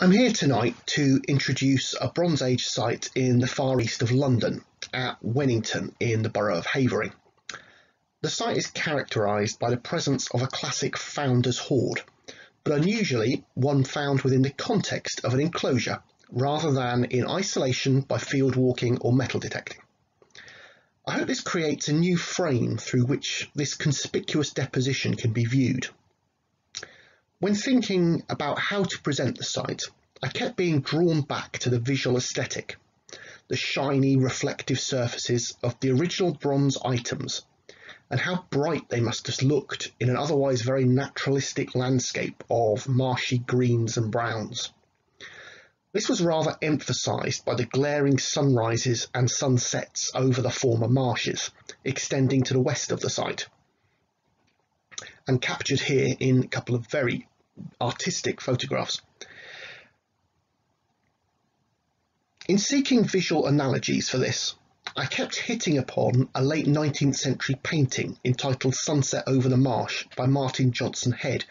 I'm here tonight to introduce a Bronze Age site in the far east of London at Wennington in the borough of Havering. The site is characterised by the presence of a classic founder's hoard, but unusually one found within the context of an enclosure rather than in isolation by field walking or metal detecting. I hope this creates a new frame through which this conspicuous deposition can be viewed. When thinking about how to present the site, I kept being drawn back to the visual aesthetic, the shiny reflective surfaces of the original bronze items, and how bright they must have looked in an otherwise very naturalistic landscape of marshy greens and browns. This was rather emphasised by the glaring sunrises and sunsets over the former marshes, extending to the west of the site and captured here in a couple of very artistic photographs. In seeking visual analogies for this, I kept hitting upon a late 19th century painting entitled Sunset Over the Marsh by Martin Johnson Heade,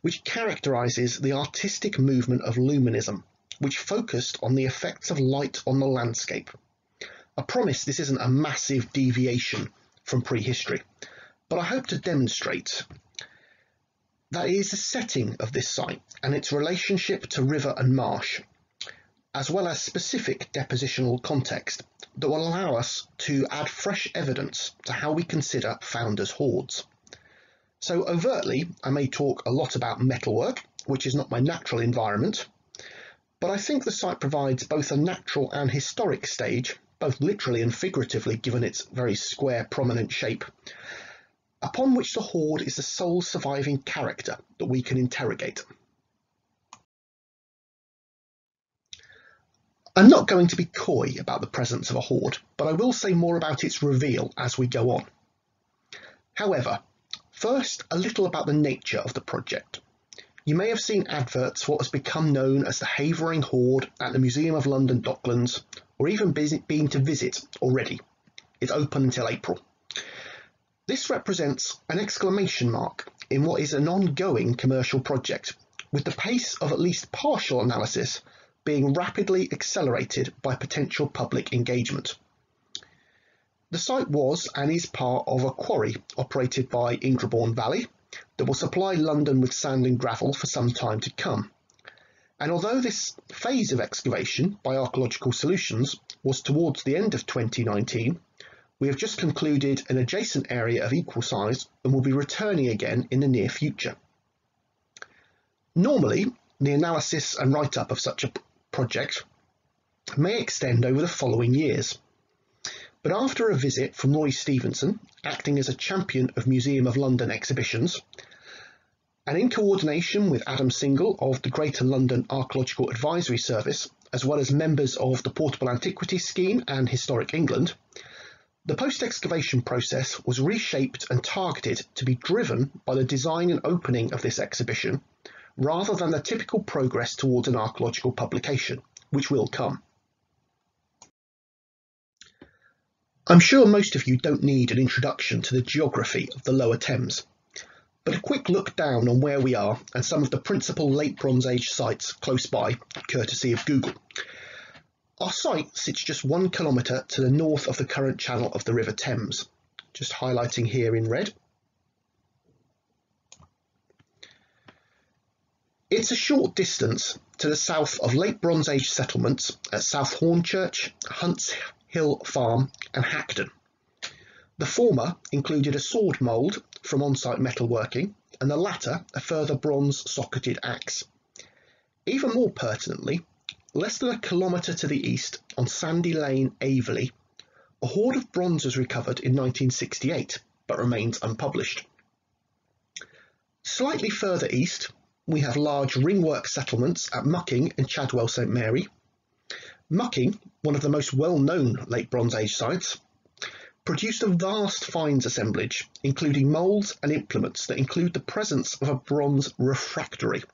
which characterises the artistic movement of luminism, which focused on the effects of light on the landscape. I promise this isn't a massive deviation from prehistory, but I hope to demonstrate that is the setting of this site and its relationship to river and marsh, as well as specific depositional context that will allow us to add fresh evidence to how we consider founders' hoards. So overtly, I may talk a lot about metalwork, which is not my natural environment, but I think the site provides both a natural and historic stage, both literally and figuratively given its very square prominent shape, upon which the hoard is the sole surviving character that we can interrogate. I'm not going to be coy about the presence of a hoard, but I will say more about its reveal as we go on. However, first a little about the nature of the project. You may have seen adverts for what has become known as the Havering Hoard at the Museum of London Docklands, or even been to visit already. It's open until April. This represents an exclamation mark in what is an ongoing commercial project, with the pace of at least partial analysis being rapidly accelerated by potential public engagement. The site was and is part of a quarry operated by Ingrebourne Valley that will supply London with sand and gravel for some time to come. And although this phase of excavation by Archaeological Solutions was towards the end of 2019, we have just concluded an adjacent area of equal size and will be returning again in the near future. Normally, the analysis and write-up of such a project may extend over the following years. But after a visit from Roy Stephenson, acting as a champion of Museum of London exhibitions, and in coordination with Adam Single of the Greater London Archaeological Advisory Service, as well as members of the Portable Antiquities Scheme and Historic England, the post-excavation process was reshaped and targeted to be driven by the design and opening of this exhibition, rather than the typical progress towards an archaeological publication, which will come. I'm sure most of you don't need an introduction to the geography of the Lower Thames, but a quick look down on where we are and some of the principal late Bronze Age sites close by, courtesy of Google, our site sits just one kilometre to the north of the current channel of the River Thames, just highlighting here in red. It's a short distance to the south of late Bronze Age settlements at South Hornchurch, Hunts Hill Farm and Hackden. The former included a sword mould from on-site metalworking and the latter a further bronze socketed axe. Even more pertinently, Less than a kilometre to the east, on Sandy Lane, Aveley, a hoard of bronze was recovered in 1968, but remains unpublished. Slightly further east, we have large ringwork settlements at Mucking and Chadwell St Mary. Mucking, one of the most well-known late Bronze Age sites, produced a vast finds assemblage, including moulds and implements that include the presence of a bronze refractory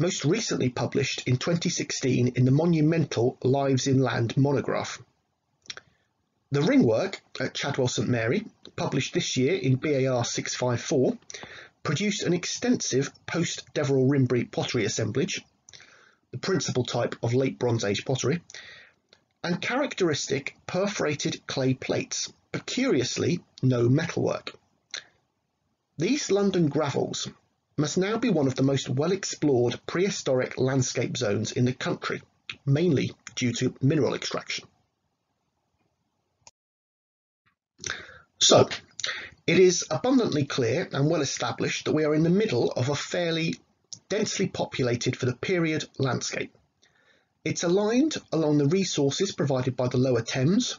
most recently published in 2016 in the monumental Lives in Land monograph. The ringwork at Chadwell St Mary, published this year in BAR 654, produced an extensive post-Deverel Rimbury pottery assemblage, the principal type of late Bronze Age pottery, and characteristic perforated clay plates, but curiously no metalwork. These London gravels must now be one of the most well-explored prehistoric landscape zones in the country, mainly due to mineral extraction. So, it is abundantly clear and well established that we are in the middle of a fairly densely populated for the period landscape. It's aligned along the resources provided by the lower Thames,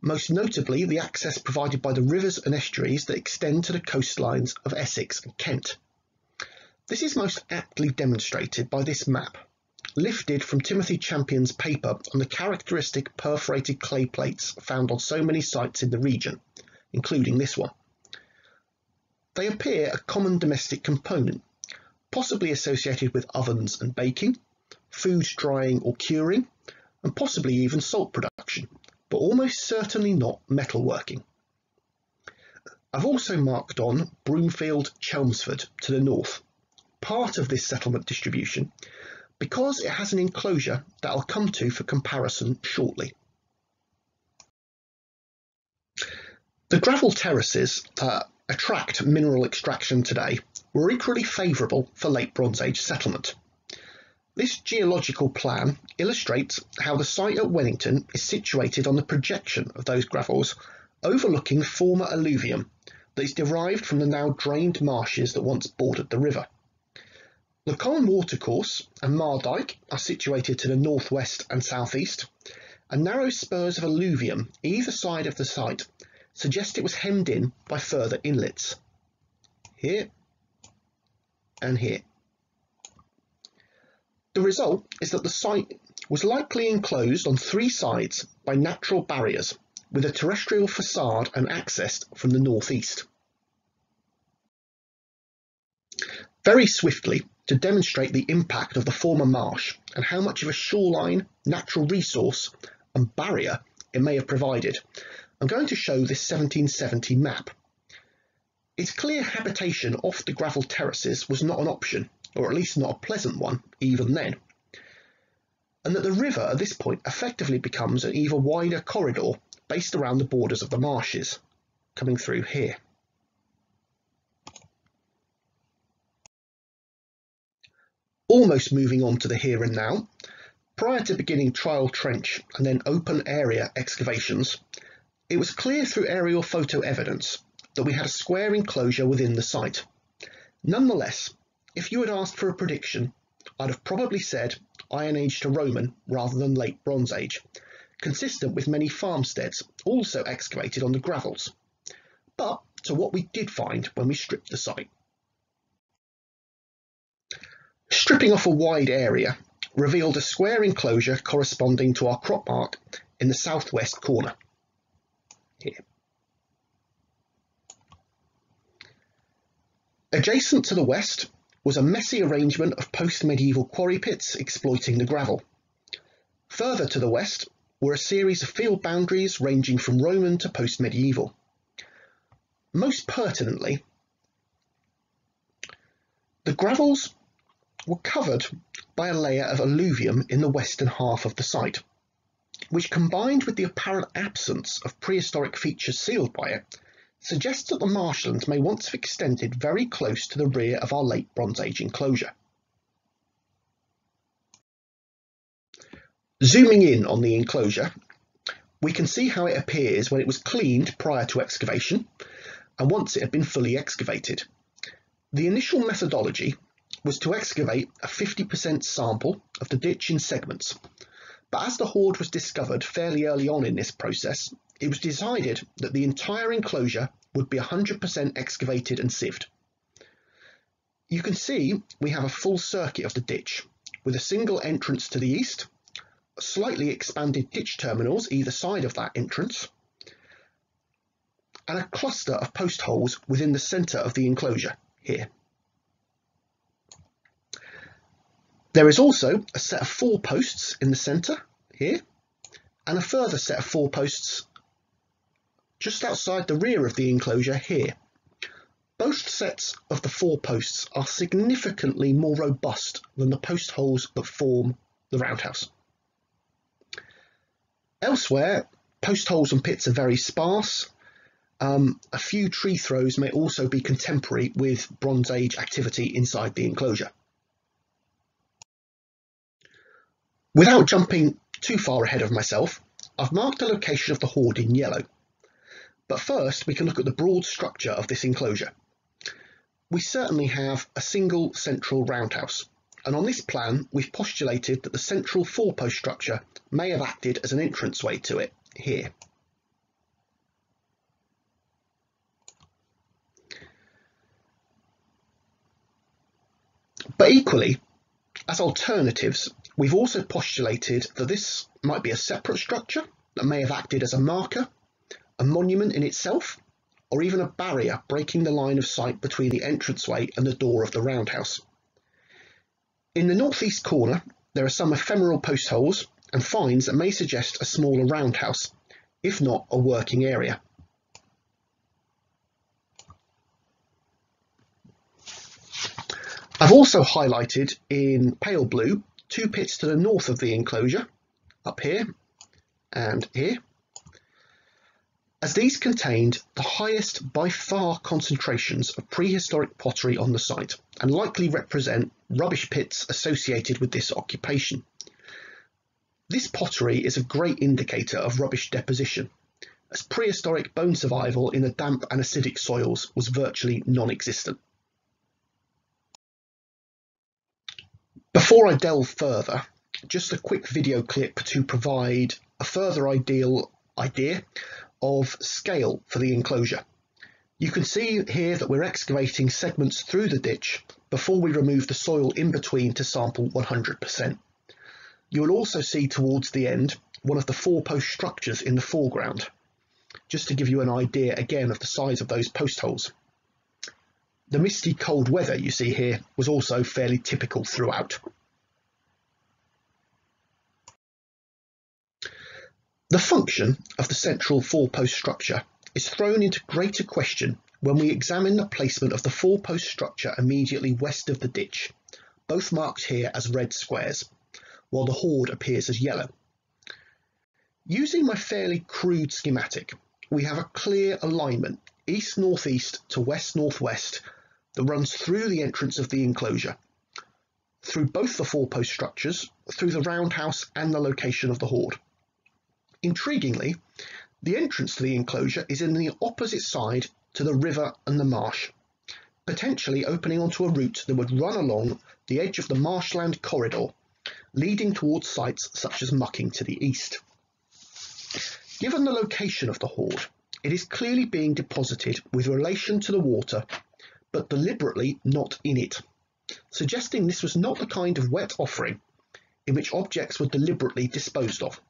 most notably the access provided by the rivers and estuaries that extend to the coastlines of Essex and Kent. This is most aptly demonstrated by this map, lifted from Timothy Champion's paper on the characteristic perforated clay plates found on so many sites in the region, including this one. They appear a common domestic component, possibly associated with ovens and baking, food drying or curing, and possibly even salt production, but almost certainly not metalworking. I've also marked on Broomfield Chelmsford to the north, part of this settlement distribution, because it has an enclosure that I'll come to for comparison shortly. The gravel terraces that attract mineral extraction today were equally favourable for late Bronze Age settlement. This geological plan illustrates how the site at Wennington is situated on the projection of those gravels overlooking former alluvium that is derived from the now drained marshes that once bordered the river. The common watercourse and Mardyke are situated to the northwest and southeast, and narrow spurs of alluvium either side of the site suggest it was hemmed in by further inlets. Here and here. The result is that the site was likely enclosed on three sides by natural barriers with a terrestrial facade and accessed from the northeast. Very swiftly, to demonstrate the impact of the former marsh and how much of a shoreline, natural resource and barrier it may have provided, I'm going to show this 1770 map. It's clear habitation off the gravel terraces was not an option or at least not a pleasant one, even then. And that the river at this point effectively becomes an even wider corridor based around the borders of the marshes, coming through here. Almost moving on to the here and now, prior to beginning trial trench and then open area excavations, it was clear through aerial photo evidence that we had a square enclosure within the site. Nonetheless, if you had asked for a prediction, I'd have probably said Iron Age to Roman rather than Late Bronze Age, consistent with many farmsteads also excavated on the gravels. But to what we did find when we stripped the site. Stripping off a wide area revealed a square enclosure corresponding to our crop mark in the southwest corner. Here. Adjacent to the west was a messy arrangement of post-medieval quarry pits exploiting the gravel. Further to the west were a series of field boundaries ranging from Roman to post-medieval. Most pertinently, the gravels were covered by a layer of alluvium in the western half of the site, which combined with the apparent absence of prehistoric features sealed by it, suggests that the marshlands may once have extended very close to the rear of our late Bronze Age enclosure. Zooming in on the enclosure, we can see how it appears when it was cleaned prior to excavation and once it had been fully excavated. The initial methodology was to excavate a 50% sample of the ditch in segments, but as the hoard was discovered fairly early on in this process, it was decided that the entire enclosure would be 100% excavated and sieved. You can see we have a full circuit of the ditch with a single entrance to the east, slightly expanded ditch terminals either side of that entrance, and a cluster of post holes within the centre of the enclosure here. There is also a set of four posts in the centre here, and a further set of four posts just outside the rear of the enclosure here. Both sets of the four posts are significantly more robust than the post holes that form the roundhouse. Elsewhere, post holes and pits are very sparse. Um, a few tree throws may also be contemporary with Bronze Age activity inside the enclosure. Without jumping too far ahead of myself, I've marked the location of the hoard in yellow. But first we can look at the broad structure of this enclosure. We certainly have a single central roundhouse, and on this plan we've postulated that the central four-post structure may have acted as an entranceway to it, here. But equally, as alternatives, we've also postulated that this might be a separate structure that may have acted as a marker, a monument in itself, or even a barrier breaking the line of sight between the entranceway and the door of the roundhouse. In the northeast corner, there are some ephemeral post holes and finds that may suggest a smaller roundhouse, if not a working area. I've also highlighted in pale blue two pits to the north of the enclosure, up here and here, as these contained the highest by far concentrations of prehistoric pottery on the site and likely represent rubbish pits associated with this occupation. This pottery is a great indicator of rubbish deposition, as prehistoric bone survival in the damp and acidic soils was virtually non-existent. Before I delve further, just a quick video clip to provide a further ideal idea of scale for the enclosure. You can see here that we're excavating segments through the ditch before we remove the soil in between to sample 100%. You will also see towards the end one of the four post structures in the foreground, just to give you an idea again of the size of those post holes. The misty cold weather you see here was also fairly typical throughout. The function of the central four-post structure is thrown into greater question when we examine the placement of the four-post structure immediately west of the ditch, both marked here as red squares, while the hoard appears as yellow. Using my fairly crude schematic, we have a clear alignment east-northeast to west-northwest that runs through the entrance of the enclosure, through both the four-post structures, through the roundhouse and the location of the hoard. Intriguingly, the entrance to the enclosure is in the opposite side to the river and the marsh, potentially opening onto a route that would run along the edge of the marshland corridor, leading towards sites such as Mucking to the east. Given the location of the hoard, it is clearly being deposited with relation to the water, but deliberately not in it, suggesting this was not the kind of wet offering in which objects were deliberately disposed of.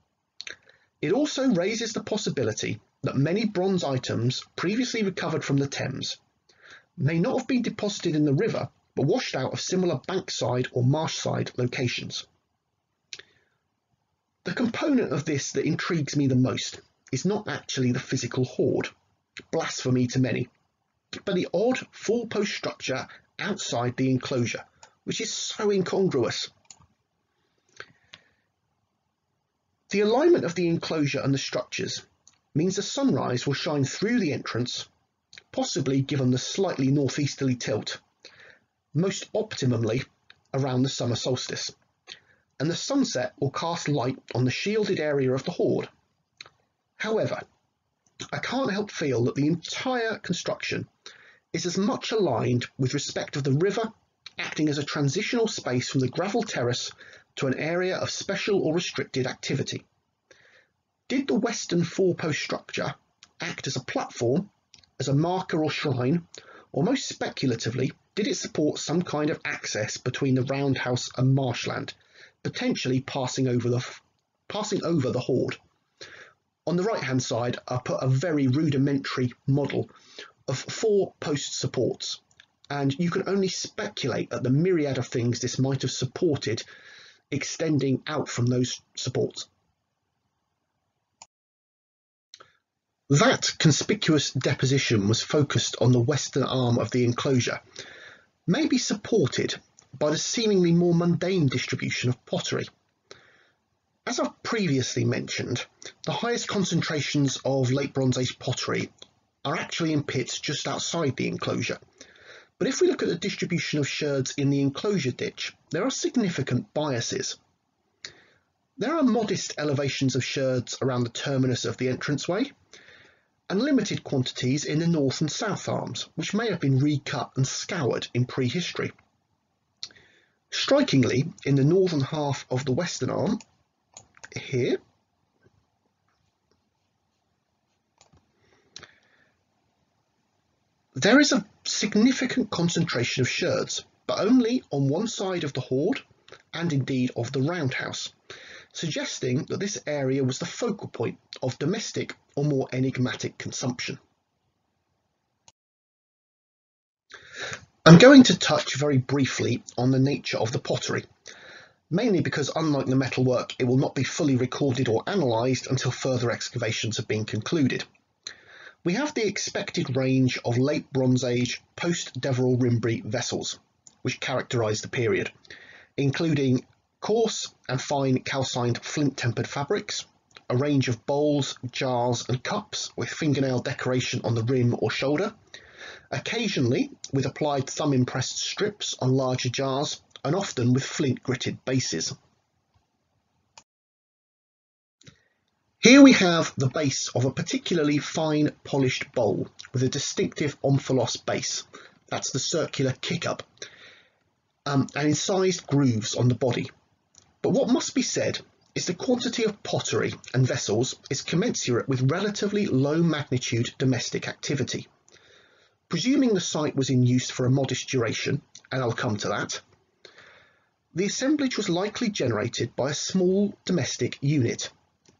It also raises the possibility that many bronze items previously recovered from the Thames may not have been deposited in the river but washed out of similar bankside or marshside locations. The component of this that intrigues me the most is not actually the physical hoard, blasphemy to many, but the odd four-post structure outside the enclosure, which is so incongruous. The alignment of the enclosure and the structures means the sunrise will shine through the entrance, possibly given the slightly northeasterly tilt, most optimally around the summer solstice, and the sunset will cast light on the shielded area of the hoard. However, I can't help feel that the entire construction is as much aligned with respect of the river acting as a transitional space from the gravel terrace to an area of special or restricted activity. Did the western four-post structure act as a platform, as a marker or shrine, or most speculatively, did it support some kind of access between the roundhouse and marshland, potentially passing over the passing over the hoard? On the right-hand side, I put a very rudimentary model of four post supports, and you can only speculate at the myriad of things this might have supported extending out from those supports. That conspicuous deposition was focused on the western arm of the enclosure, may be supported by the seemingly more mundane distribution of pottery. As I've previously mentioned, the highest concentrations of late Bronze Age pottery are actually in pits just outside the enclosure. But if we look at the distribution of sherds in the enclosure ditch, there are significant biases. There are modest elevations of sherds around the terminus of the entranceway, and limited quantities in the north and south arms, which may have been recut and scoured in prehistory. Strikingly, in the northern half of the western arm, here, there is a significant concentration of sherds, but only on one side of the hoard and indeed of the roundhouse suggesting that this area was the focal point of domestic or more enigmatic consumption. I'm going to touch very briefly on the nature of the pottery, mainly because unlike the metalwork it will not be fully recorded or analysed until further excavations have been concluded. We have the expected range of late Bronze Age post-Deverel Rimbury vessels, which characterise the period, including Coarse and fine calcined flint-tempered fabrics, a range of bowls, jars and cups with fingernail decoration on the rim or shoulder, occasionally with applied thumb impressed strips on larger jars and often with flint gritted bases. Here we have the base of a particularly fine polished bowl with a distinctive omphalos base, that's the circular kick up, um, and incised grooves on the body. But what must be said is the quantity of pottery and vessels is commensurate with relatively low magnitude domestic activity. Presuming the site was in use for a modest duration, and I'll come to that, the assemblage was likely generated by a small domestic unit,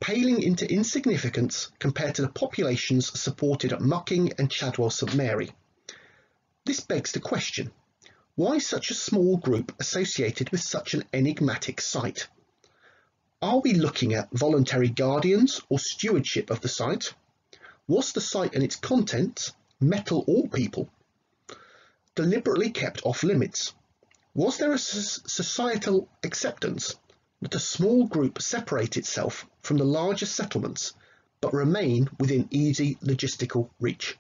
paling into insignificance compared to the populations supported at Mucking and Chadwell St Mary. This begs the question, why such a small group associated with such an enigmatic site? Are we looking at voluntary guardians or stewardship of the site? Was the site and its contents, metal or people, deliberately kept off limits? Was there a societal acceptance that a small group separate itself from the larger settlements but remain within easy logistical reach?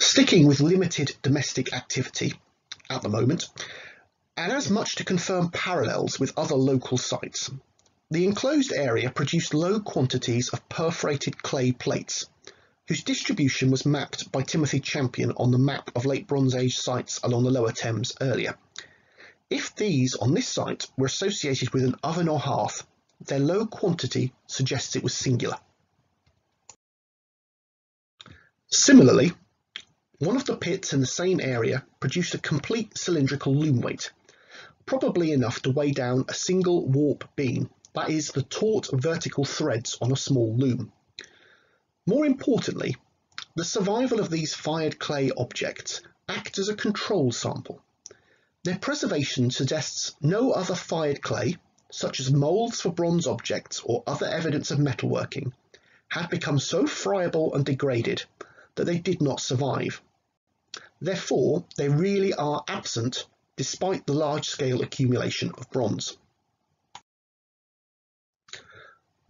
Sticking with limited domestic activity at the moment, and as much to confirm parallels with other local sites, the enclosed area produced low quantities of perforated clay plates, whose distribution was mapped by Timothy Champion on the map of late Bronze Age sites along the lower Thames earlier. If these on this site were associated with an oven or hearth, their low quantity suggests it was singular. Similarly, one of the pits in the same area produced a complete cylindrical loom weight, probably enough to weigh down a single warp beam, that is, the taut vertical threads on a small loom. More importantly, the survival of these fired clay objects acts as a control sample. Their preservation suggests no other fired clay, such as moulds for bronze objects or other evidence of metalworking, had become so friable and degraded that they did not survive. Therefore, they really are absent despite the large-scale accumulation of bronze.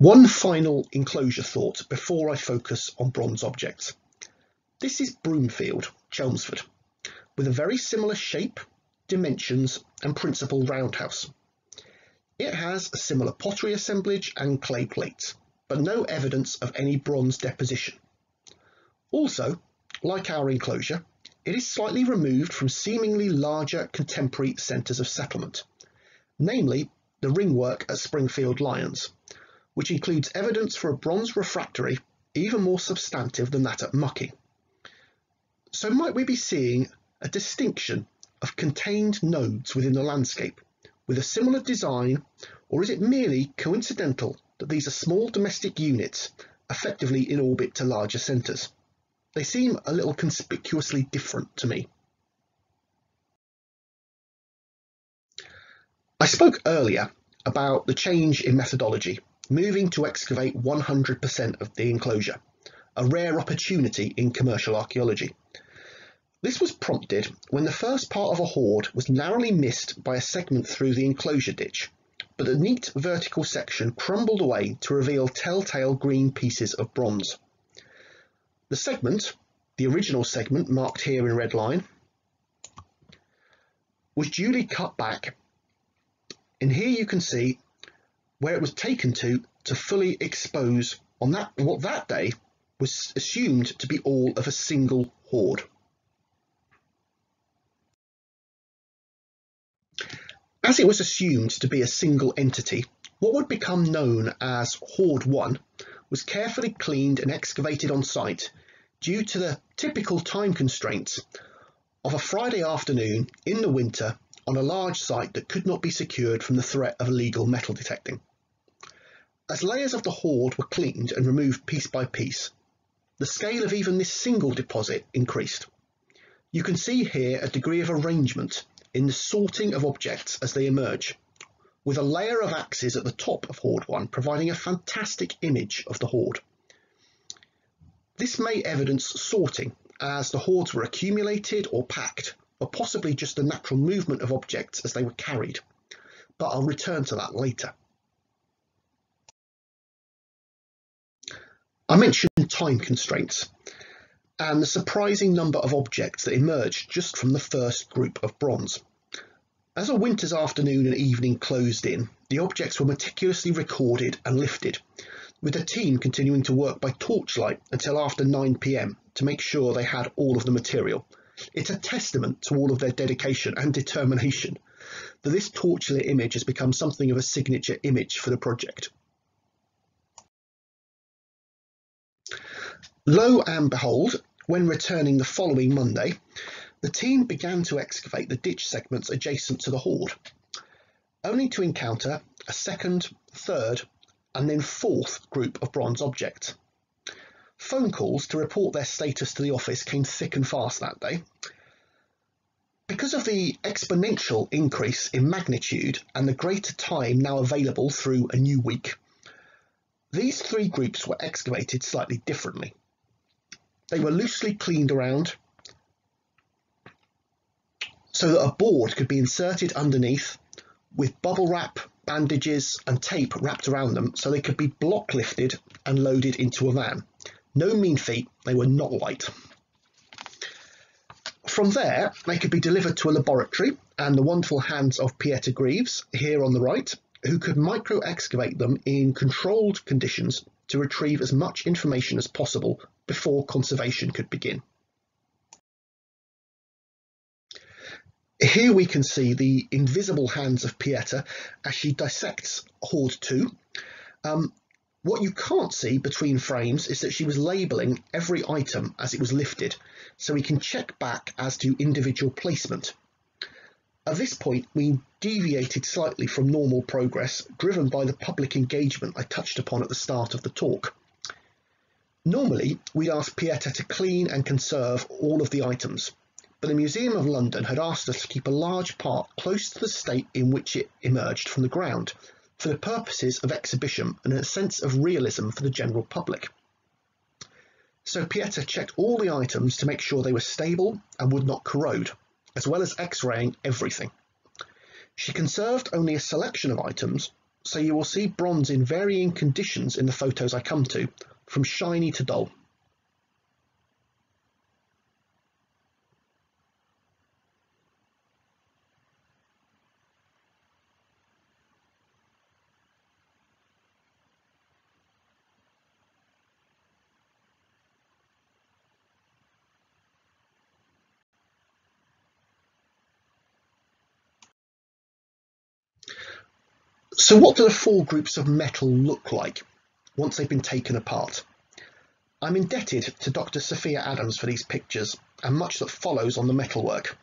One final enclosure thought before I focus on bronze objects. This is Broomfield, Chelmsford, with a very similar shape, dimensions and principal roundhouse. It has a similar pottery assemblage and clay plates, but no evidence of any bronze deposition. Also, like our enclosure, it is slightly removed from seemingly larger contemporary centres of settlement, namely the ringwork at Springfield Lyons, which includes evidence for a bronze refractory even more substantive than that at Mucking. So might we be seeing a distinction of contained nodes within the landscape with a similar design, or is it merely coincidental that these are small domestic units effectively in orbit to larger centres? They seem a little conspicuously different to me. I spoke earlier about the change in methodology moving to excavate 100% of the enclosure, a rare opportunity in commercial archaeology. This was prompted when the first part of a hoard was narrowly missed by a segment through the enclosure ditch, but the neat vertical section crumbled away to reveal telltale green pieces of bronze. The segment, the original segment marked here in red line, was duly cut back and here you can see where it was taken to to fully expose on that what that day was assumed to be all of a single hoard. As it was assumed to be a single entity, what would become known as Hoard 1 was carefully cleaned and excavated on site due to the typical time constraints of a Friday afternoon in the winter on a large site that could not be secured from the threat of illegal metal detecting. As layers of the hoard were cleaned and removed piece by piece, the scale of even this single deposit increased. You can see here a degree of arrangement in the sorting of objects as they emerge, with a layer of axes at the top of Hoard 1 providing a fantastic image of the hoard. This may evidence sorting as the hoards were accumulated or packed, or possibly just the natural movement of objects as they were carried, but I'll return to that later. I mentioned time constraints and the surprising number of objects that emerged just from the first group of bronze. As a winter's afternoon and evening closed in, the objects were meticulously recorded and lifted, with the team continuing to work by torchlight until after 9pm to make sure they had all of the material. It's a testament to all of their dedication and determination that this torchlit image has become something of a signature image for the project. Lo and behold, when returning the following Monday, the team began to excavate the ditch segments adjacent to the hoard, only to encounter a second, third, and then fourth group of bronze objects. Phone calls to report their status to the office came thick and fast that day. Because of the exponential increase in magnitude and the greater time now available through a new week, these three groups were excavated slightly differently. They were loosely cleaned around so that a board could be inserted underneath with bubble wrap, bandages and tape wrapped around them so they could be block lifted and loaded into a van. No mean feat, they were not light. From there, they could be delivered to a laboratory and the wonderful hands of Pieta Greaves, here on the right, who could micro-excavate them in controlled conditions to retrieve as much information as possible before conservation could begin. Here we can see the invisible hands of Pieta as she dissects Hoard 2. Um, what you can't see between frames is that she was labelling every item as it was lifted, so we can check back as to individual placement. At this point, we deviated slightly from normal progress, driven by the public engagement I touched upon at the start of the talk. Normally, we'd ask Pieta to clean and conserve all of the items, but the Museum of London had asked us to keep a large part close to the state in which it emerged from the ground, for the purposes of exhibition and a sense of realism for the general public. So Pieta checked all the items to make sure they were stable and would not corrode as well as x-raying everything. She conserved only a selection of items, so you will see bronze in varying conditions in the photos I come to, from shiny to dull. So what do the four groups of metal look like once they've been taken apart? I'm indebted to Dr. Sophia Adams for these pictures and much that follows on the metalwork,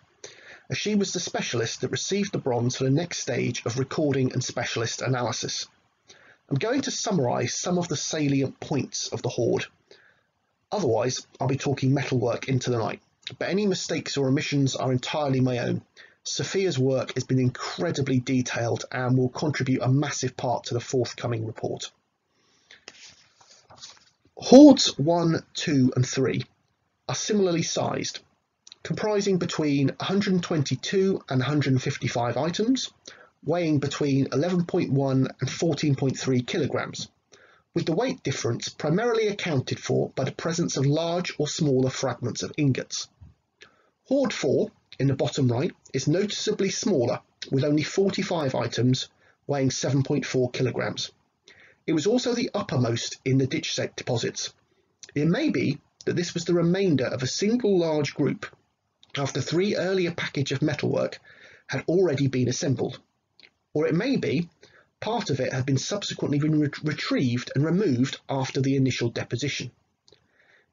as she was the specialist that received the bronze for the next stage of recording and specialist analysis. I'm going to summarise some of the salient points of the hoard. Otherwise, I'll be talking metalwork into the night, but any mistakes or omissions are entirely my own, Sophia's work has been incredibly detailed and will contribute a massive part to the forthcoming report. Hoards 1, 2 and 3 are similarly sized, comprising between 122 and 155 items, weighing between 11.1 and 14.3 kilograms, with the weight difference primarily accounted for by the presence of large or smaller fragments of ingots. Hoard 4, in the bottom right, is noticeably smaller, with only 45 items weighing 7.4 kilograms. It was also the uppermost in the ditchsect deposits. It may be that this was the remainder of a single large group after three earlier package of metalwork had already been assembled. Or it may be part of it had been subsequently been re retrieved and removed after the initial deposition.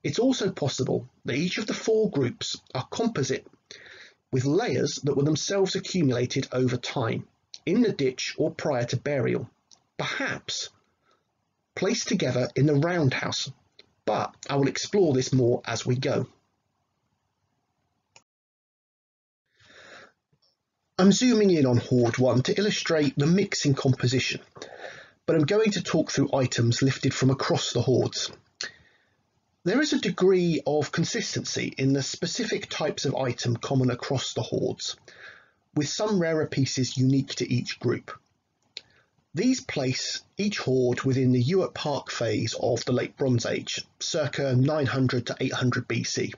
It's also possible that each of the four groups are composite with layers that were themselves accumulated over time in the ditch or prior to burial, perhaps placed together in the roundhouse, but I will explore this more as we go. I'm zooming in on Hoard 1 to illustrate the mix in composition, but I'm going to talk through items lifted from across the hoards. There is a degree of consistency in the specific types of item common across the hoards, with some rarer pieces unique to each group. These place each hoard within the Ewart Park phase of the Late Bronze Age, circa 900 to 800 BC.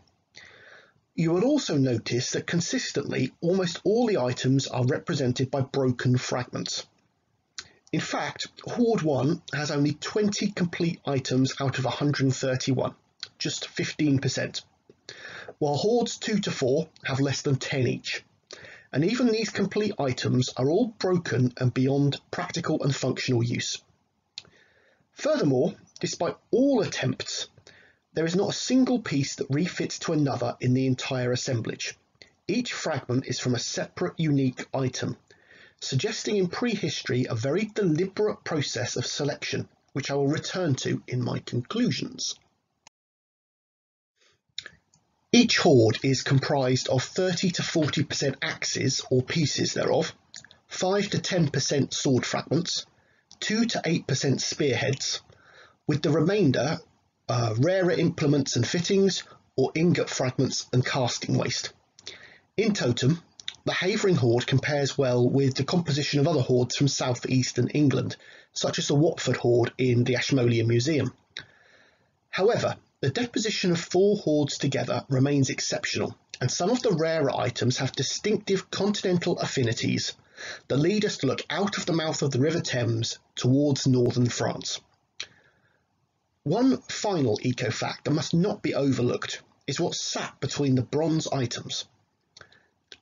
You will also notice that consistently almost all the items are represented by broken fragments. In fact, Hoard 1 has only 20 complete items out of 131, just 15%, while Hoards 2 to 4 have less than 10 each. And even these complete items are all broken and beyond practical and functional use. Furthermore, despite all attempts there is not a single piece that refits to another in the entire assemblage. Each fragment is from a separate unique item, suggesting in prehistory a very deliberate process of selection, which I will return to in my conclusions. Each hoard is comprised of 30 to 40% axes or pieces thereof, 5 to 10% sword fragments, 2 to 8% spearheads, with the remainder uh, rarer implements and fittings, or ingot fragments and casting waste. In totem, the Havering hoard compares well with the composition of other hoards from southeastern England, such as the Watford hoard in the Ashmolean Museum. However, the deposition of four hoards together remains exceptional, and some of the rarer items have distinctive continental affinities that lead us to look out of the mouth of the River Thames towards northern France. One final eco-fact that must not be overlooked is what sat between the bronze items.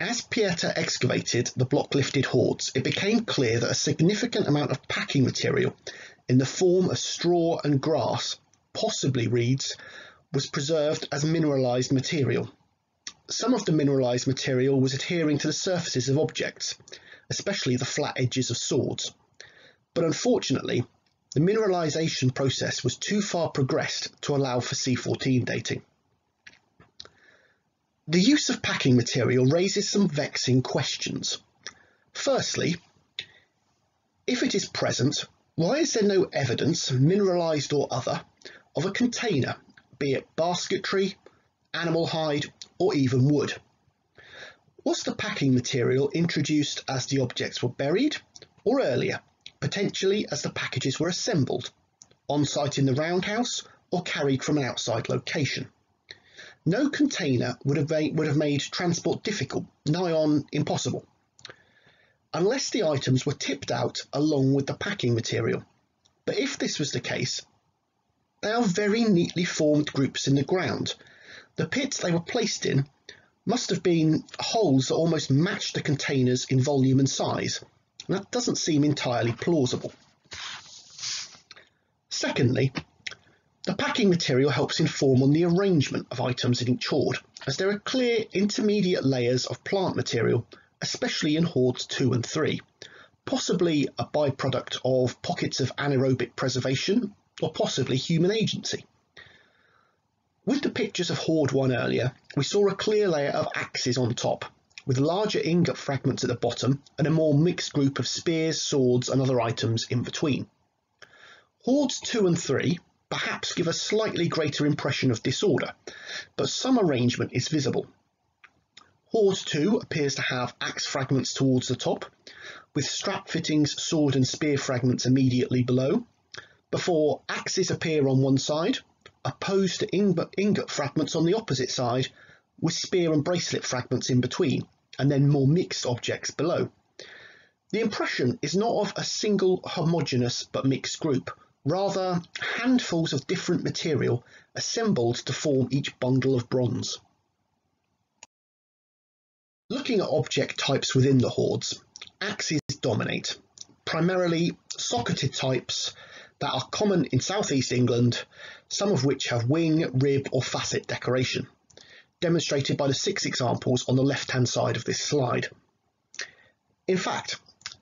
As Pieta excavated the block-lifted hoards, it became clear that a significant amount of packing material in the form of straw and grass, possibly reeds, was preserved as mineralised material. Some of the mineralised material was adhering to the surfaces of objects, especially the flat edges of swords. But unfortunately, the mineralization process was too far progressed to allow for C14 dating. The use of packing material raises some vexing questions. Firstly, if it is present, why is there no evidence, mineralized or other, of a container, be it basketry, animal hide, or even wood? Was the packing material introduced as the objects were buried, or earlier? potentially as the packages were assembled, on site in the roundhouse or carried from an outside location. No container would have, made, would have made transport difficult, nigh on impossible, unless the items were tipped out along with the packing material. But if this was the case, they are very neatly formed groups in the ground. The pits they were placed in must have been holes that almost matched the containers in volume and size, that doesn't seem entirely plausible. Secondly, the packing material helps inform on the arrangement of items in each hoard, as there are clear intermediate layers of plant material, especially in hoards 2 and 3, possibly a byproduct of pockets of anaerobic preservation or possibly human agency. With the pictures of Hoard 1 earlier, we saw a clear layer of axes on top, with larger ingot fragments at the bottom and a more mixed group of spears, swords and other items in between. Hoards 2 and 3 perhaps give a slightly greater impression of disorder, but some arrangement is visible. Hoard 2 appears to have axe fragments towards the top, with strap fittings, sword and spear fragments immediately below, before axes appear on one side, opposed to ingot fragments on the opposite side, with spear and bracelet fragments in between, and then more mixed objects below. The impression is not of a single homogeneous but mixed group, rather handfuls of different material assembled to form each bundle of bronze. Looking at object types within the hoards, axes dominate, primarily socketed types that are common in southeast England, some of which have wing, rib or facet decoration, demonstrated by the six examples on the left-hand side of this slide. In fact,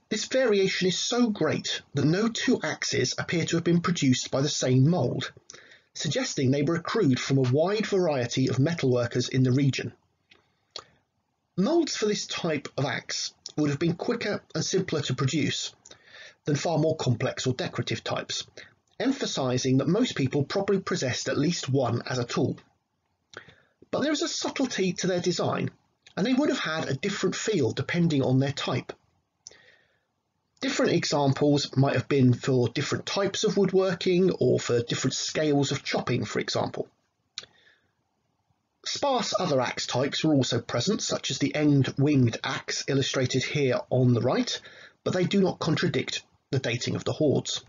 this variation is so great that no two axes appear to have been produced by the same mould, suggesting they were accrued from a wide variety of metalworkers in the region. Moulds for this type of axe would have been quicker and simpler to produce than far more complex or decorative types, emphasising that most people probably possessed at least one as a tool. But there is a subtlety to their design, and they would have had a different feel depending on their type. Different examples might have been for different types of woodworking or for different scales of chopping, for example. Sparse other axe types were also present, such as the end-winged axe illustrated here on the right, but they do not contradict the dating of the hoards.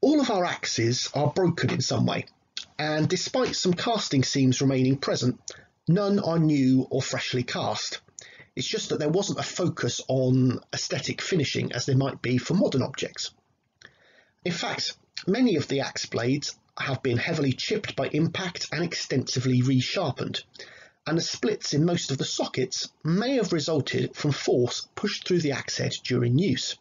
All of our axes are broken in some way, and despite some casting seams remaining present, none are new or freshly cast. It's just that there wasn't a focus on aesthetic finishing as there might be for modern objects. In fact, many of the axe blades have been heavily chipped by impact and extensively resharpened, and the splits in most of the sockets may have resulted from force pushed through the axe during use.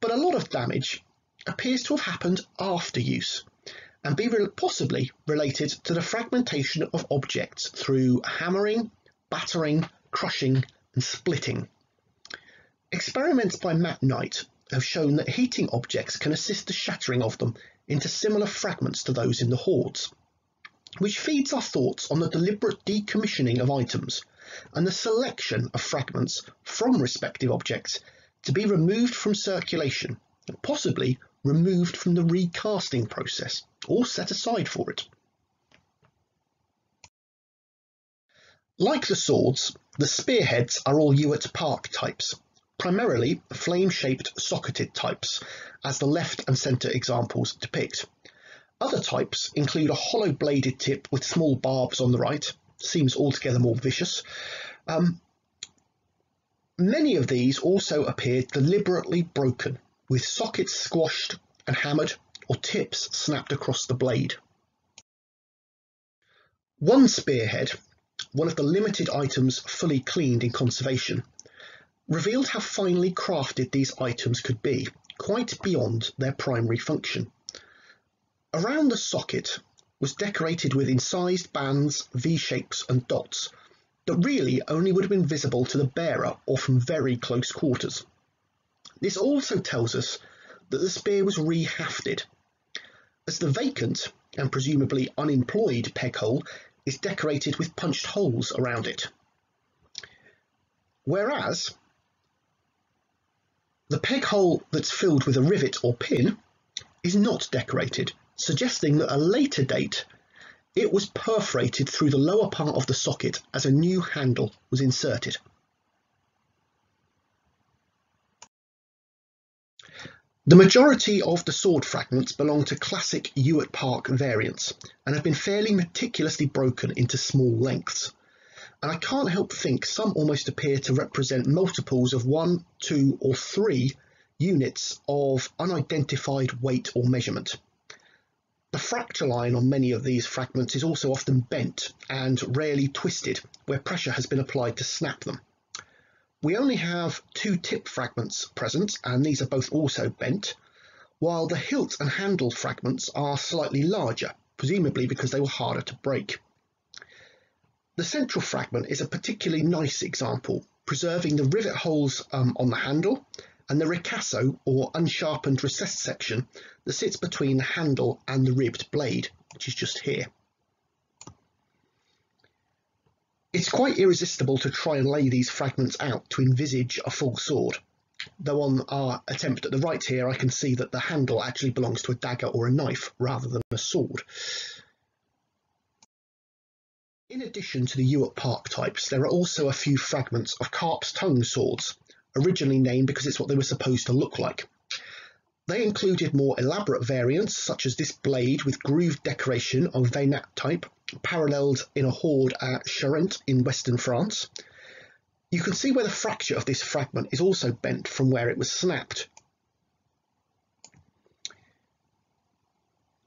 But a lot of damage appears to have happened after use and be possibly related to the fragmentation of objects through hammering, battering, crushing and splitting. Experiments by Matt Knight have shown that heating objects can assist the shattering of them into similar fragments to those in the hoards, which feeds our thoughts on the deliberate decommissioning of items and the selection of fragments from respective objects to be removed from circulation and possibly removed from the recasting process or set aside for it. Like the swords, the spearheads are all Ewart Park types, primarily flame-shaped socketed types, as the left and centre examples depict. Other types include a hollow bladed tip with small barbs on the right, seems altogether more vicious. Um, many of these also appear deliberately broken, with sockets squashed and hammered or tips snapped across the blade. One spearhead, one of the limited items fully cleaned in conservation, revealed how finely crafted these items could be, quite beyond their primary function. Around the socket was decorated with incised bands, V-shapes and dots that really only would have been visible to the bearer or from very close quarters. This also tells us that the spear was rehafted, as the vacant and presumably unemployed peg hole is decorated with punched holes around it. Whereas the peg hole that's filled with a rivet or pin is not decorated, suggesting that at a later date it was perforated through the lower part of the socket as a new handle was inserted. The majority of the sword fragments belong to classic Ewart Park variants and have been fairly meticulously broken into small lengths and I can't help think some almost appear to represent multiples of one, two, or three units of unidentified weight or measurement. The fracture line on many of these fragments is also often bent and rarely twisted, where pressure has been applied to snap them. We only have two tip fragments present, and these are both also bent, while the hilt and handle fragments are slightly larger, presumably because they were harder to break. The central fragment is a particularly nice example, preserving the rivet holes um, on the handle and the ricasso or unsharpened recessed section that sits between the handle and the ribbed blade, which is just here. It's quite irresistible to try and lay these fragments out to envisage a full sword, though on our attempt at the right here I can see that the handle actually belongs to a dagger or a knife rather than a sword. In addition to the Ewart Park types, there are also a few fragments of carp's tongue swords, originally named because it's what they were supposed to look like. They included more elaborate variants, such as this blade with grooved decoration of Vénat type, paralleled in a hoard at Charente in western France. You can see where the fracture of this fragment is also bent from where it was snapped.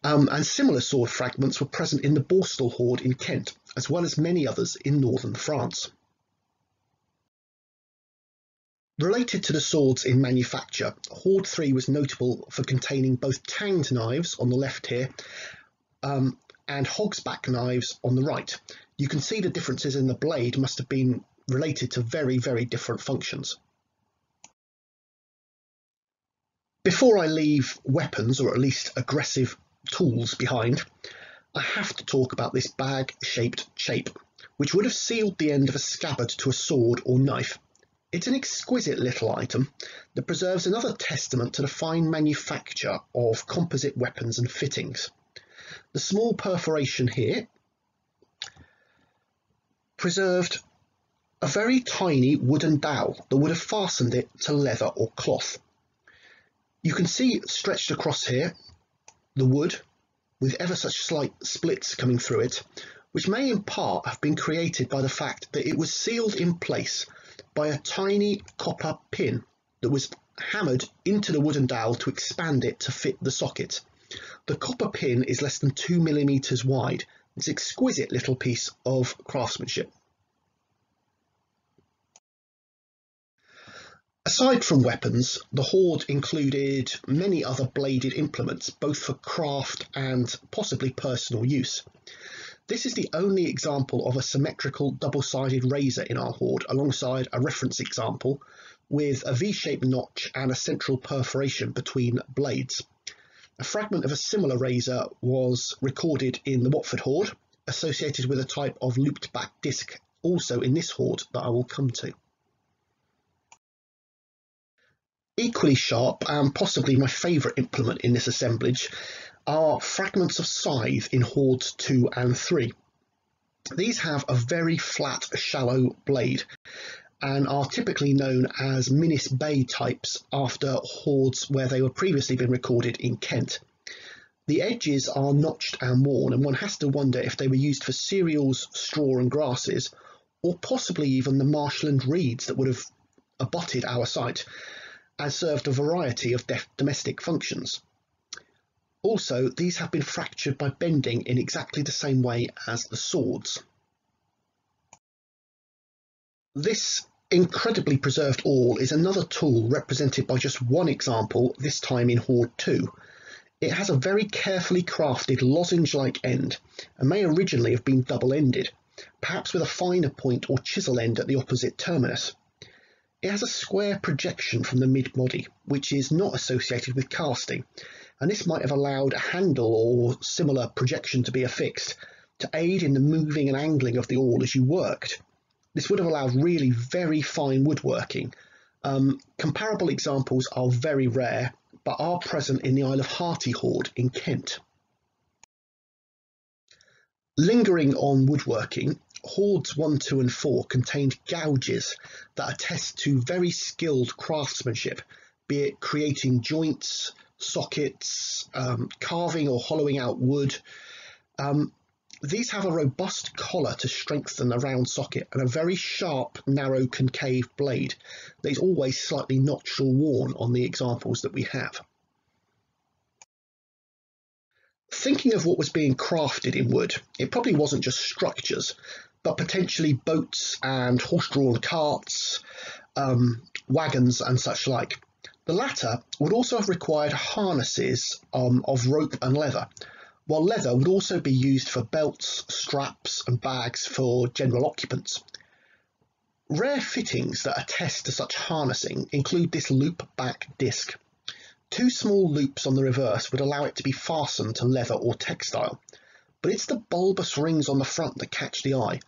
Um, and similar sword fragments were present in the Borstal hoard in Kent, as well as many others in northern France. Related to the swords in manufacture, Hoard 3 was notable for containing both tanged knives on the left here um, and hogsback knives on the right. You can see the differences in the blade must have been related to very, very different functions. Before I leave weapons, or at least aggressive tools behind, I have to talk about this bag-shaped chape, which would have sealed the end of a scabbard to a sword or knife. It's an exquisite little item that preserves another testament to the fine manufacture of composite weapons and fittings. The small perforation here preserved a very tiny wooden dowel that would have fastened it to leather or cloth. You can see stretched across here the wood with ever such slight splits coming through it, which may in part have been created by the fact that it was sealed in place by a tiny copper pin that was hammered into the wooden dowel to expand it to fit the socket. The copper pin is less than two millimeters wide. It's an exquisite little piece of craftsmanship. Aside from weapons, the hoard included many other bladed implements, both for craft and possibly personal use. This is the only example of a symmetrical double-sided razor in our hoard, alongside a reference example with a V-shaped notch and a central perforation between blades. A fragment of a similar razor was recorded in the Watford hoard, associated with a type of looped back disc also in this hoard that I will come to. Equally sharp, and possibly my favourite implement in this assemblage, are fragments of scythe in hoards 2 and 3. These have a very flat, shallow blade and are typically known as Minnis Bay types after hoards where they were previously been recorded in Kent. The edges are notched and worn, and one has to wonder if they were used for cereals, straw and grasses, or possibly even the marshland reeds that would have abutted our site and served a variety of domestic functions. Also, these have been fractured by bending in exactly the same way as the swords. This incredibly preserved awl is another tool represented by just one example, this time in Hoard 2. It has a very carefully crafted lozenge-like end and may originally have been double-ended, perhaps with a finer point or chisel end at the opposite terminus. It has a square projection from the mid-body, which is not associated with casting, and this might have allowed a handle or similar projection to be affixed to aid in the moving and angling of the awl as you worked. This would have allowed really very fine woodworking. Um, comparable examples are very rare, but are present in the Isle of Harty hoard in Kent. Lingering on woodworking, Hoards 1, 2 and 4 contained gouges that attest to very skilled craftsmanship, be it creating joints, sockets, um, carving or hollowing out wood. Um, these have a robust collar to strengthen the round socket and a very sharp, narrow concave blade that is always slightly notched or worn on the examples that we have. Thinking of what was being crafted in wood, it probably wasn't just structures, but potentially boats and horse-drawn carts, um, wagons and such like. The latter would also have required harnesses um, of rope and leather, while leather would also be used for belts, straps and bags for general occupants. Rare fittings that attest to such harnessing include this loop back disc. Two small loops on the reverse would allow it to be fastened to leather or textile, but it's the bulbous rings on the front that catch the eye.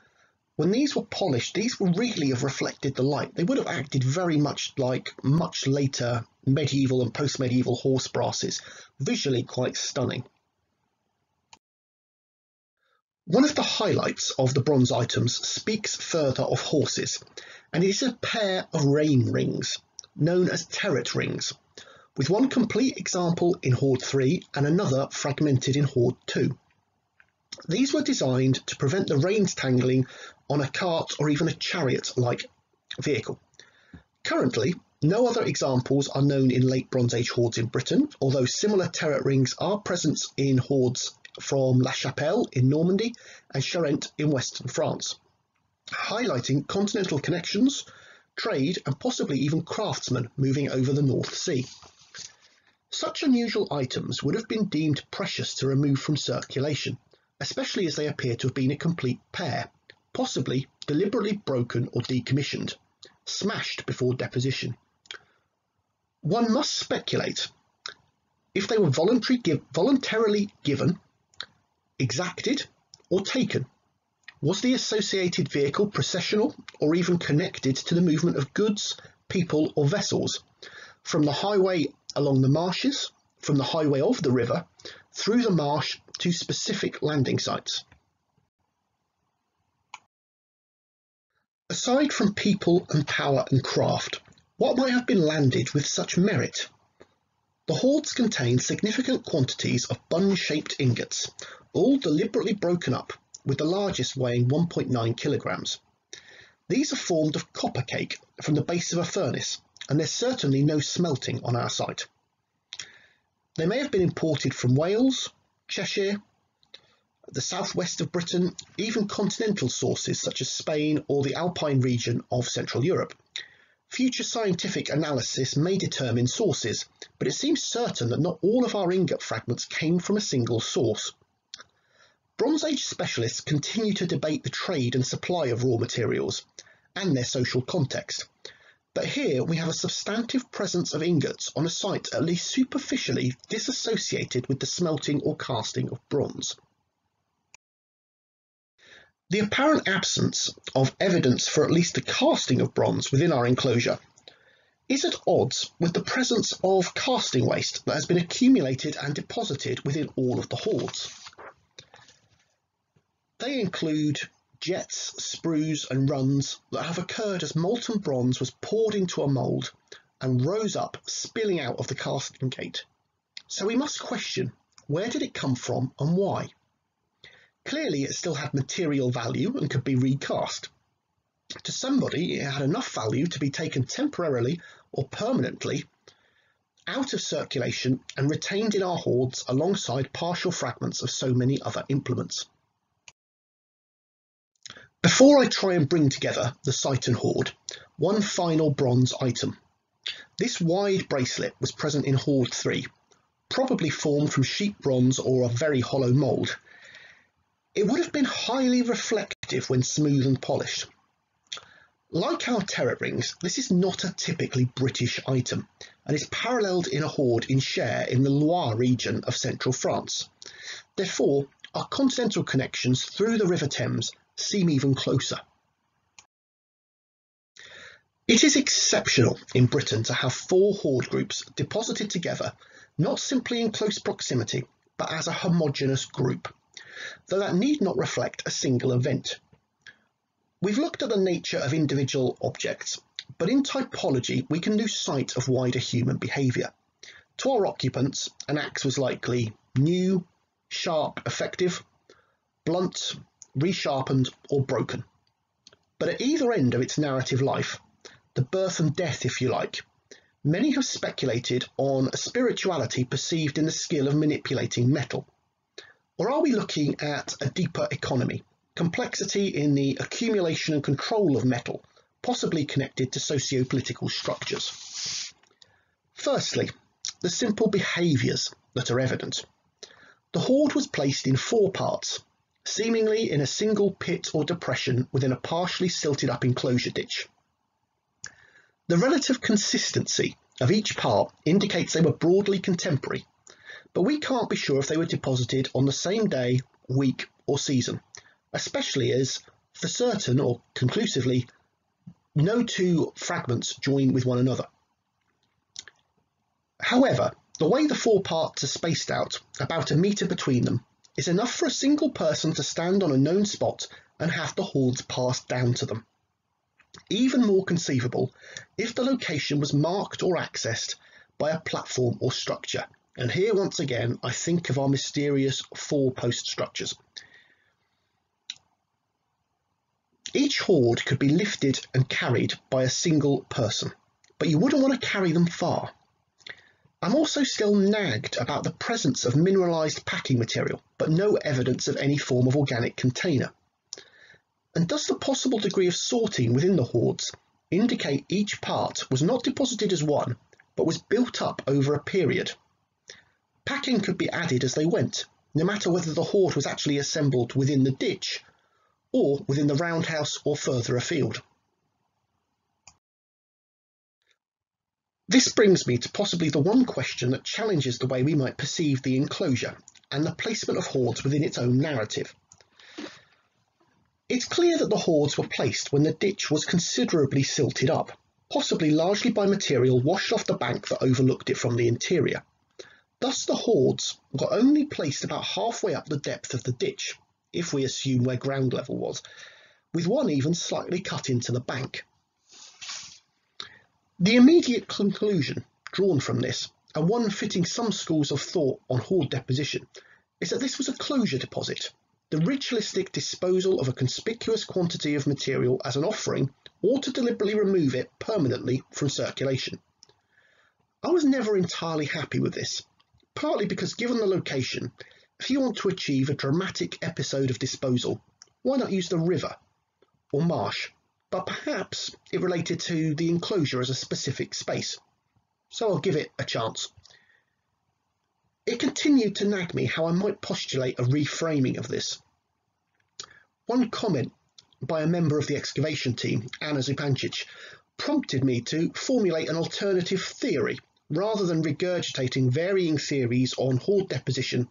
When these were polished, these would really have reflected the light. They would have acted very much like much later medieval and post-medieval horse brasses, visually quite stunning. One of the highlights of the bronze items speaks further of horses, and it is a pair of rein rings, known as terret rings, with one complete example in Hoard 3 and another fragmented in Hoard 2. These were designed to prevent the reins tangling on a cart or even a chariot-like vehicle. Currently, no other examples are known in late Bronze Age hoards in Britain, although similar terret rings are present in hoards from La Chapelle in Normandy and Charente in western France, highlighting continental connections, trade and possibly even craftsmen moving over the North Sea. Such unusual items would have been deemed precious to remove from circulation, especially as they appear to have been a complete pair, possibly deliberately broken or decommissioned, smashed before deposition. One must speculate if they were voluntarily given exacted or taken? Was the associated vehicle processional or even connected to the movement of goods, people or vessels from the highway along the marshes, from the highway of the river, through the marsh to specific landing sites? Aside from people and power and craft, what might have been landed with such merit? The hoards contain significant quantities of bun-shaped ingots, all deliberately broken up, with the largest weighing 1.9 kilograms. These are formed of copper cake from the base of a furnace, and there's certainly no smelting on our site. They may have been imported from Wales, Cheshire, the southwest of Britain, even continental sources such as Spain or the Alpine region of Central Europe. Future scientific analysis may determine sources, but it seems certain that not all of our ingot fragments came from a single source. Bronze Age specialists continue to debate the trade and supply of raw materials and their social context, but here we have a substantive presence of ingots on a site at least superficially disassociated with the smelting or casting of bronze. The apparent absence of evidence for at least the casting of bronze within our enclosure is at odds with the presence of casting waste that has been accumulated and deposited within all of the hoards. They include jets, sprues and runs that have occurred as molten bronze was poured into a mould and rose up, spilling out of the casting gate. So we must question, where did it come from and why? Clearly it still had material value and could be recast. To somebody, it had enough value to be taken temporarily or permanently out of circulation and retained in our hoards alongside partial fragments of so many other implements. Before I try and bring together the site and hoard, one final bronze item. This wide bracelet was present in Hoard 3, probably formed from sheep bronze or a very hollow mould, it would have been highly reflective when smooth and polished. Like our terret rings, this is not a typically British item and is paralleled in a hoard in Cher in the Loire region of central France. Therefore, our continental connections through the River Thames seem even closer. It is exceptional in Britain to have four hoard groups deposited together, not simply in close proximity, but as a homogeneous group though that need not reflect a single event. We've looked at the nature of individual objects, but in typology we can lose sight of wider human behaviour. To our occupants, an axe was likely new, sharp, effective, blunt, resharpened or broken. But at either end of its narrative life, the birth and death if you like, many have speculated on a spirituality perceived in the skill of manipulating metal. Or are we looking at a deeper economy, complexity in the accumulation and control of metal, possibly connected to socio-political structures? Firstly, the simple behaviours that are evident. The hoard was placed in four parts, seemingly in a single pit or depression within a partially silted up enclosure ditch. The relative consistency of each part indicates they were broadly contemporary, but we can't be sure if they were deposited on the same day, week or season, especially as, for certain or conclusively, no two fragments join with one another. However, the way the four parts are spaced out, about a metre between them, is enough for a single person to stand on a known spot and have the hoards passed down to them. Even more conceivable if the location was marked or accessed by a platform or structure. And here once again I think of our mysterious four post structures. Each hoard could be lifted and carried by a single person, but you wouldn't want to carry them far. I'm also still nagged about the presence of mineralised packing material, but no evidence of any form of organic container. And does the possible degree of sorting within the hoards indicate each part was not deposited as one, but was built up over a period? Packing could be added as they went, no matter whether the hoard was actually assembled within the ditch or within the roundhouse or further afield. This brings me to possibly the one question that challenges the way we might perceive the enclosure and the placement of hoards within its own narrative. It's clear that the hoards were placed when the ditch was considerably silted up, possibly largely by material washed off the bank that overlooked it from the interior. Thus the hoards were only placed about halfway up the depth of the ditch, if we assume where ground level was, with one even slightly cut into the bank. The immediate conclusion drawn from this, and one fitting some schools of thought on hoard deposition, is that this was a closure deposit, the ritualistic disposal of a conspicuous quantity of material as an offering or to deliberately remove it permanently from circulation. I was never entirely happy with this, partly because given the location, if you want to achieve a dramatic episode of disposal, why not use the river or marsh? But perhaps it related to the enclosure as a specific space. So I'll give it a chance. It continued to nag me how I might postulate a reframing of this. One comment by a member of the excavation team, Anna Zupancic, prompted me to formulate an alternative theory rather than regurgitating varying theories on hoard deposition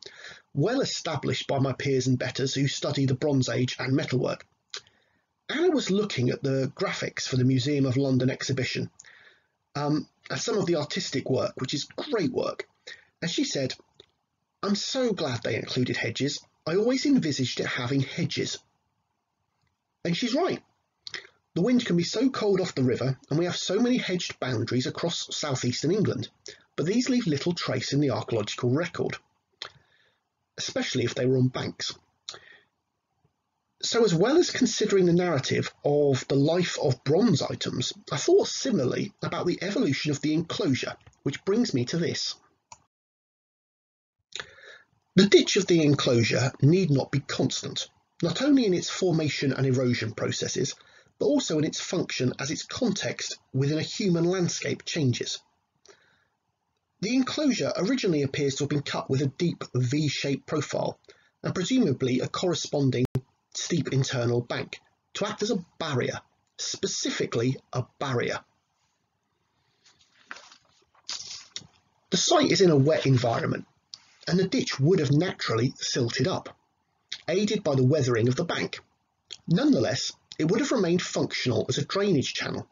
well established by my peers and betters who study the Bronze Age and metalwork. Anna was looking at the graphics for the Museum of London exhibition um, and some of the artistic work, which is great work. And she said, I'm so glad they included hedges. I always envisaged it having hedges. And she's right. The wind can be so cold off the river, and we have so many hedged boundaries across southeastern England, but these leave little trace in the archaeological record, especially if they were on banks. So as well as considering the narrative of the life of bronze items, I thought similarly about the evolution of the enclosure, which brings me to this. The ditch of the enclosure need not be constant, not only in its formation and erosion processes, but also in its function as its context within a human landscape changes. The enclosure originally appears to have been cut with a deep V-shaped profile and presumably a corresponding steep internal bank to act as a barrier, specifically a barrier. The site is in a wet environment and the ditch would have naturally silted up, aided by the weathering of the bank. Nonetheless, it would have remained functional as a drainage channel.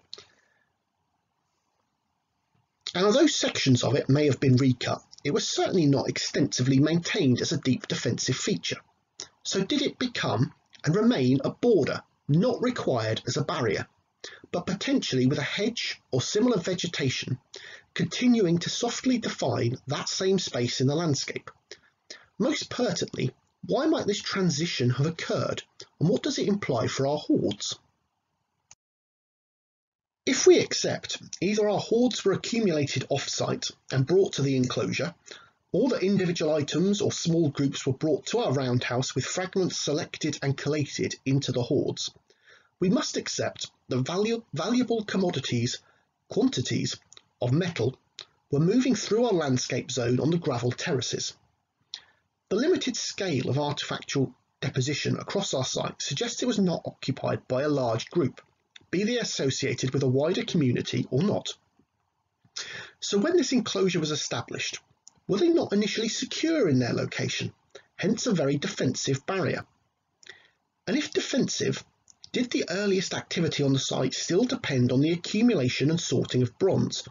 And although sections of it may have been recut, it was certainly not extensively maintained as a deep defensive feature. So did it become and remain a border not required as a barrier, but potentially with a hedge or similar vegetation continuing to softly define that same space in the landscape? Most pertinently, why might this transition have occurred and what does it imply for our hoards? If we accept either our hoards were accumulated off-site and brought to the enclosure, or that individual items or small groups were brought to our roundhouse with fragments selected and collated into the hoards, we must accept that valu valuable commodities, quantities of metal were moving through our landscape zone on the gravel terraces. The limited scale of artefactual deposition across our site suggests it was not occupied by a large group, be they associated with a wider community or not. So when this enclosure was established, were they not initially secure in their location, hence a very defensive barrier? And if defensive, did the earliest activity on the site still depend on the accumulation and sorting of bronze,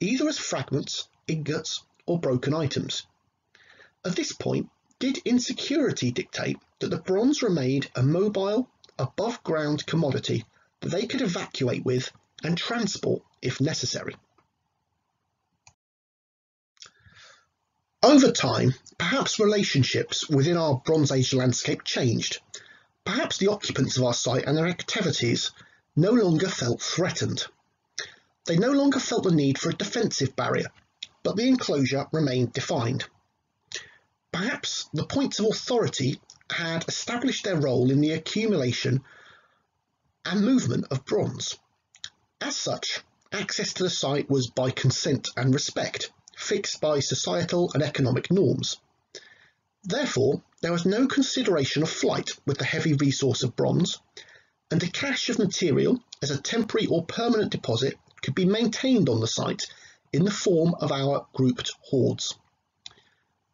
either as fragments, ingots, or broken items? At this point, did insecurity dictate that the bronze remained a mobile, above ground commodity that they could evacuate with and transport if necessary? Over time, perhaps relationships within our Bronze Age landscape changed. Perhaps the occupants of our site and their activities no longer felt threatened. They no longer felt the need for a defensive barrier, but the enclosure remained defined. Perhaps the points of authority had established their role in the accumulation and movement of bronze. As such, access to the site was by consent and respect, fixed by societal and economic norms. Therefore, there was no consideration of flight with the heavy resource of bronze, and a cache of material as a temporary or permanent deposit could be maintained on the site in the form of our grouped hoards.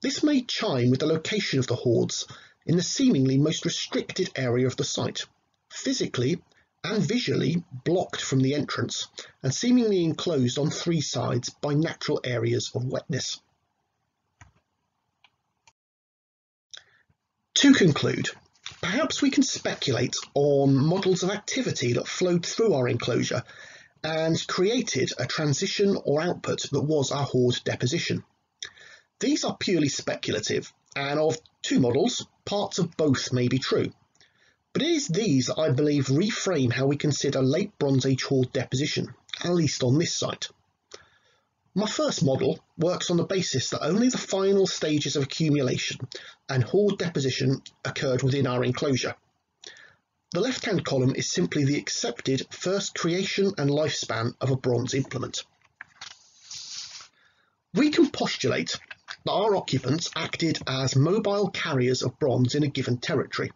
This may chime with the location of the hoards in the seemingly most restricted area of the site, physically and visually blocked from the entrance and seemingly enclosed on three sides by natural areas of wetness. To conclude, perhaps we can speculate on models of activity that flowed through our enclosure and created a transition or output that was our hoard deposition. These are purely speculative, and of two models, parts of both may be true. But it is these that I believe reframe how we consider late Bronze Age hoard deposition, at least on this site. My first model works on the basis that only the final stages of accumulation and hoard deposition occurred within our enclosure. The left-hand column is simply the accepted first creation and lifespan of a bronze implement. We can postulate that our occupants acted as mobile carriers of bronze in a given territory,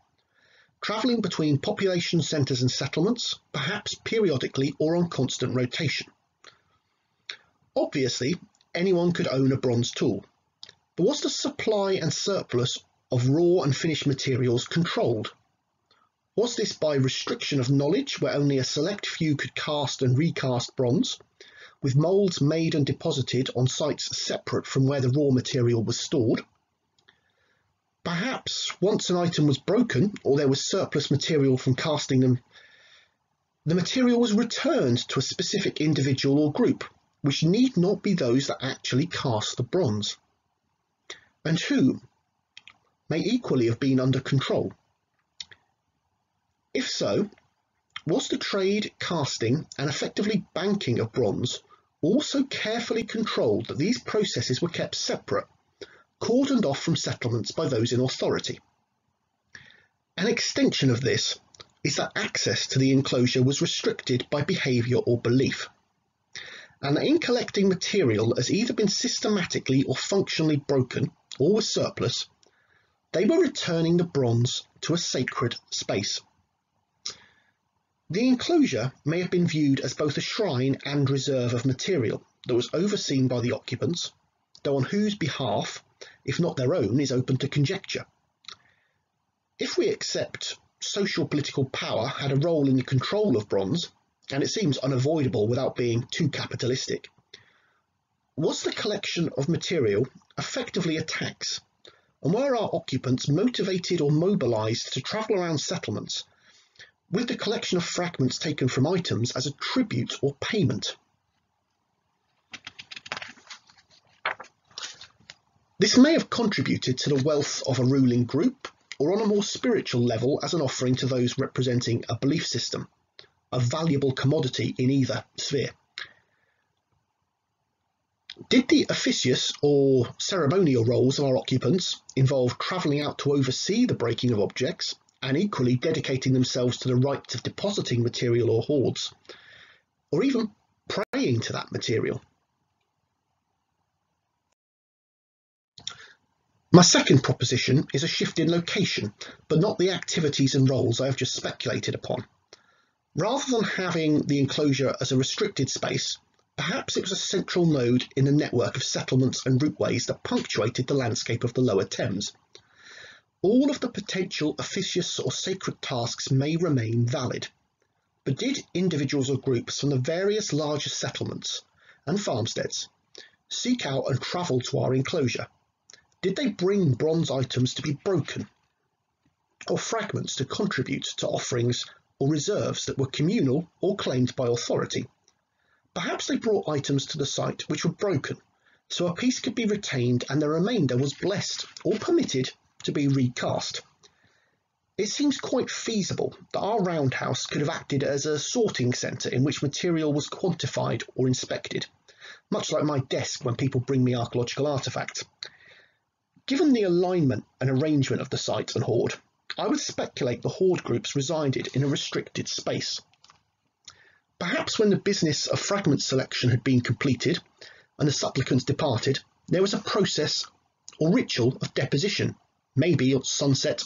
travelling between population centres and settlements, perhaps periodically or on constant rotation. Obviously, anyone could own a bronze tool, but was the supply and surplus of raw and finished materials controlled? Was this by restriction of knowledge where only a select few could cast and recast bronze? With moulds made and deposited on sites separate from where the raw material was stored. Perhaps once an item was broken or there was surplus material from casting them, the material was returned to a specific individual or group, which need not be those that actually cast the bronze, and who may equally have been under control. If so, was the trade, casting, and effectively banking of bronze also carefully controlled that these processes were kept separate, cordoned off from settlements by those in authority. An extension of this is that access to the enclosure was restricted by behaviour or belief, and that in collecting material that has either been systematically or functionally broken or was surplus, they were returning the bronze to a sacred space. The enclosure may have been viewed as both a shrine and reserve of material that was overseen by the occupants, though on whose behalf, if not their own, is open to conjecture. If we accept social political power had a role in the control of bronze, and it seems unavoidable without being too capitalistic, was the collection of material effectively a tax? And were our occupants motivated or mobilised to travel around settlements with the collection of fragments taken from items as a tribute or payment. This may have contributed to the wealth of a ruling group or on a more spiritual level as an offering to those representing a belief system, a valuable commodity in either sphere. Did the officious or ceremonial roles of our occupants involve travelling out to oversee the breaking of objects and equally dedicating themselves to the rites of depositing material or hoards, or even praying to that material. My second proposition is a shift in location, but not the activities and roles I have just speculated upon. Rather than having the enclosure as a restricted space, perhaps it was a central node in a network of settlements and routeways that punctuated the landscape of the lower Thames. All of the potential officious or sacred tasks may remain valid, but did individuals or groups from the various larger settlements and farmsteads seek out and travel to our enclosure? Did they bring bronze items to be broken or fragments to contribute to offerings or reserves that were communal or claimed by authority. Perhaps they brought items to the site which were broken, so a piece could be retained and the remainder was blessed or permitted to be recast. It seems quite feasible that our roundhouse could have acted as a sorting centre in which material was quantified or inspected, much like my desk when people bring me archaeological artefacts. Given the alignment and arrangement of the site and hoard, I would speculate the Hoard groups resided in a restricted space. Perhaps when the business of fragment selection had been completed and the supplicants departed, there was a process or ritual of deposition, maybe at sunset.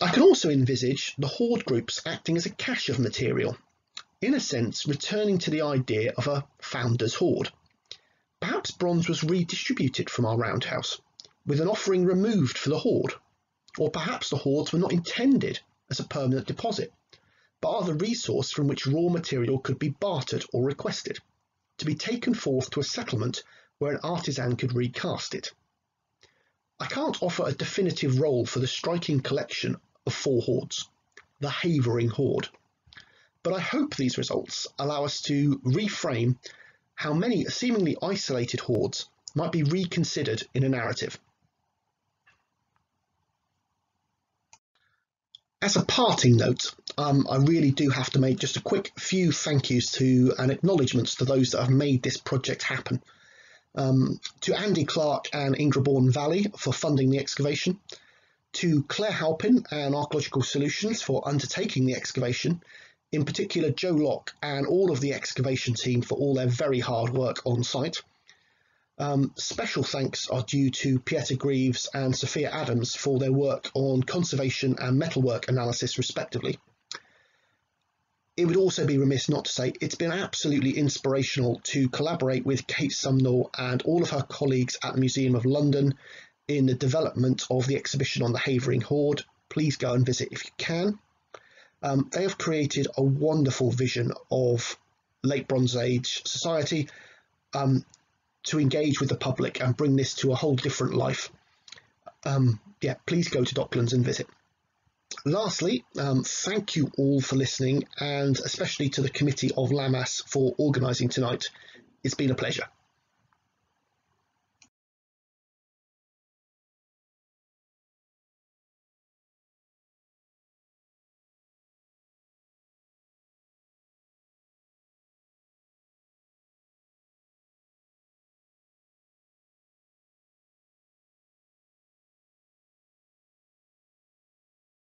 I can also envisage the Hoard groups acting as a cache of material, in a sense returning to the idea of a founder's hoard. Perhaps bronze was redistributed from our roundhouse with an offering removed for the hoard. Or perhaps the hoards were not intended as a permanent deposit, but are the resource from which raw material could be bartered or requested, to be taken forth to a settlement where an artisan could recast it. I can't offer a definitive role for the striking collection of four hoards, the Havering Hoard. but I hope these results allow us to reframe how many seemingly isolated hoards might be reconsidered in a narrative. As a parting note, um, I really do have to make just a quick few thank yous to and acknowledgements to those that have made this project happen. Um, to Andy Clark and Ingrebourne Valley for funding the excavation, to Claire Halpin and Archaeological Solutions for undertaking the excavation, in particular Joe Locke and all of the excavation team for all their very hard work on site, um, special thanks are due to Pieta Greaves and Sophia Adams for their work on conservation and metalwork analysis, respectively. It would also be remiss not to say it's been absolutely inspirational to collaborate with Kate Sumnall and all of her colleagues at the Museum of London in the development of the exhibition on the Havering Hoard. Please go and visit if you can. Um, they have created a wonderful vision of late Bronze Age society. Um, to engage with the public and bring this to a whole different life, um, yeah, please go to Docklands and visit. Lastly, um, thank you all for listening and especially to the Committee of LAMAS for organising tonight. It's been a pleasure.